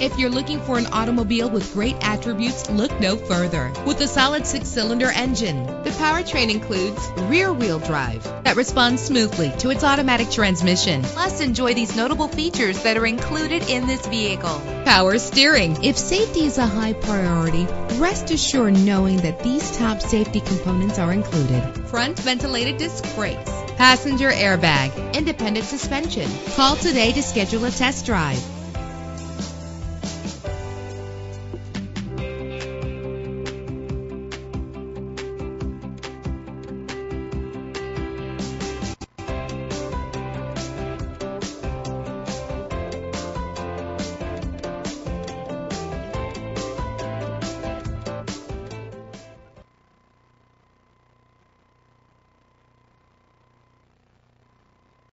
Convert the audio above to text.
If you're looking for an automobile with great attributes, look no further. With a solid six-cylinder engine, the powertrain includes rear-wheel drive that responds smoothly to its automatic transmission. Plus, enjoy these notable features that are included in this vehicle. Power steering. If safety is a high priority, rest assured knowing that these top safety components are included. Front ventilated disc brakes, passenger airbag, independent suspension. Call today to schedule a test drive.